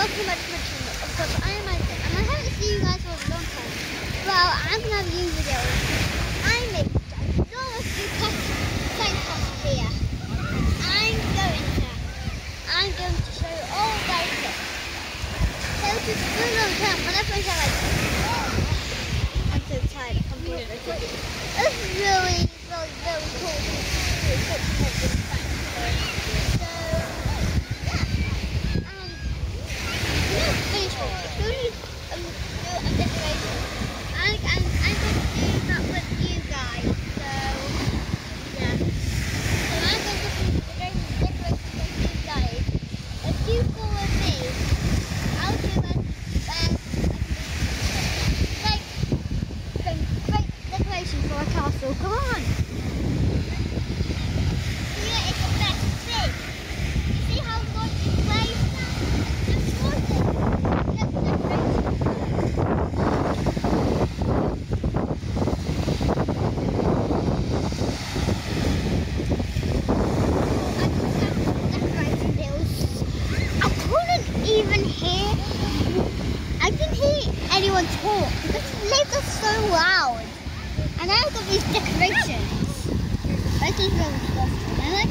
welcome back to my channel. Of course, I am Isaac, and I haven't seen you guys for a long time. Well, I'm gonna have a new video. I made ginormous sandcastle here. I'm going to, I'm going to show you all about it. So to do a long time, when I first had like, oh, I'm so tired, I can't believe it. It's really, really, really cool to do such a big thing. So, yeah. Um, finish it. It's really um, do a decoration. I, I'm, I'm going to do that with you guys. So, yeah. So I'm going to do the decoration with you guys. If you follow me, I'll do a, uh, great, great, great decoration for a castle. Come on. Yeah, it's the best thing. You see how good you play? Just watch it. Get the decoration. I just have decorating bills. I couldn't even hear. I didn't hear anyone talk because the lights are so loud. And I've got these decorations. This is really soft. I like